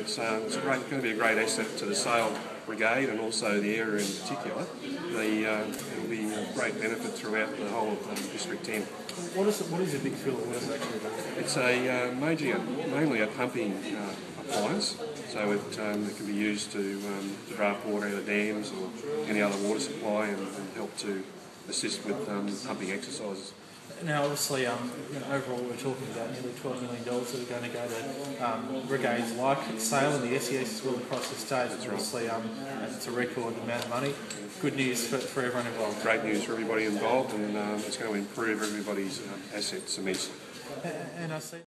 it's, um, it's a great, going to be a great asset to the Sale Brigade and also the area in particular. The, uh, it'll be a great benefit throughout the whole of um, District 10. What is it, what is a big filler? What does it actually? It's a uh, major, mainly a pumping uh, appliance, so it, um, it can be used to, um, to draft water out of dams or any other water supply and, and help to assist with um, pumping exercises. Now, obviously, um, you know, overall, we're talking about nearly $12 million that are going to go to um, brigades like Sale and the SES as well across the state. That's obviously, um, it's a record amount of money. Good news for, for everyone involved. Great news for everybody involved, and um, it's going to improve everybody's um, assets immensely. And I see.